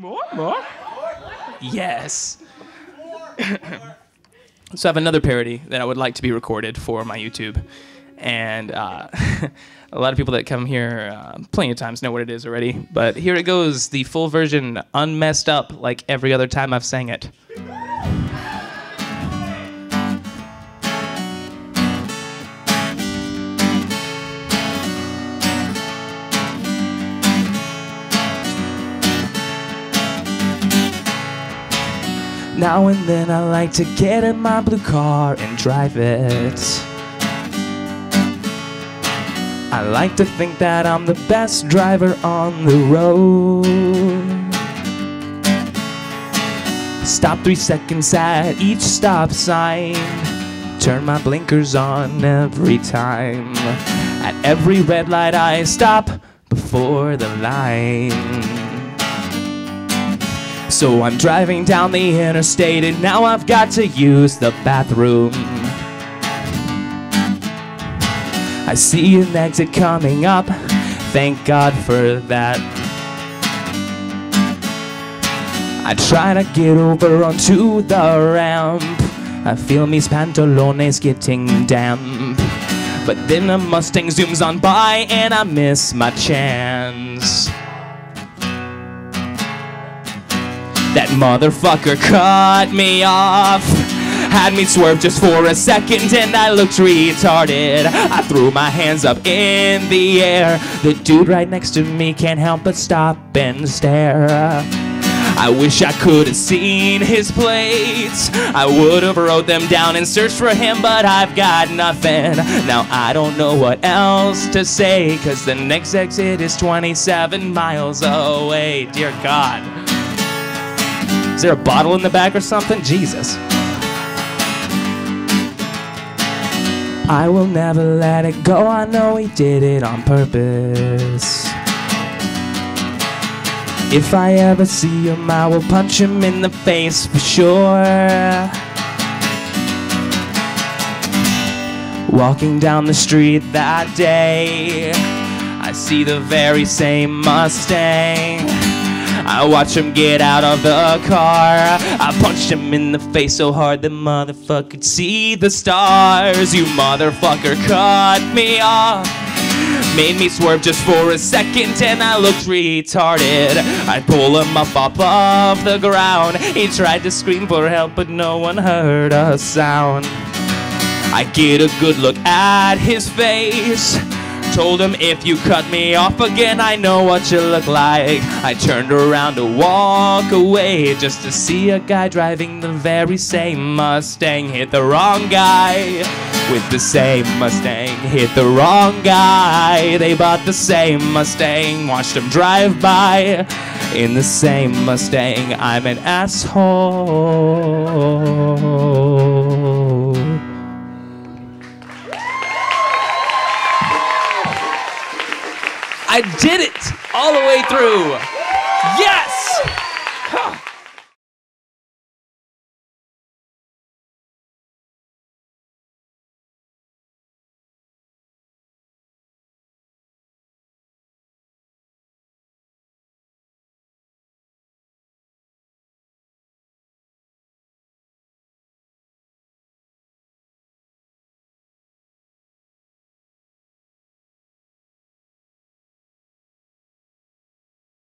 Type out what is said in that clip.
More? More? Yes. so I have another parody that I would like to be recorded for my YouTube. And uh, a lot of people that come here uh, plenty of times know what it is already. But here it goes the full version, unmessed up like every other time I've sang it. Now and then I like to get in my blue car and drive it. I like to think that I'm the best driver on the road. Stop three seconds at each stop sign. Turn my blinkers on every time. At every red light, I stop before the line. So I'm driving down the interstate and now I've got to use the bathroom. I see an exit coming up, thank God for that. I try to get over onto the ramp. I feel me pantalones getting damp. But then a Mustang zooms on by and I miss my chance. That motherfucker cut me off. Had me swerve just for a second and I looked retarded. I threw my hands up in the air. The dude right next to me can't help but stop and stare. I wish I could have seen his plates. I would have wrote them down and searched for him, but I've got nothing. Now I don't know what else to say, cause the next exit is 27 miles away. Dear God. Is there a bottle in the back or something? Jesus. I will never let it go. I know he did it on purpose. If I ever see him, I will punch him in the face for sure. Walking down the street that day, I see the very same Mustang. I watch him get out of the car. I punched him in the face so hard the motherfucker could see the stars. You motherfucker cut me off. Made me swerve just for a second and I looked retarded. I pull him up off of the ground. He tried to scream for help, but no one heard a sound. I get a good look at his face. Told him if you cut me off again, I know what you look like. I turned around to walk away just to see a guy driving the very same Mustang hit the wrong guy. With the same Mustang, hit the wrong guy. They bought the same Mustang, watched him drive by. In the same Mustang, I'm an asshole. I did it all the way through. Yes! Huh.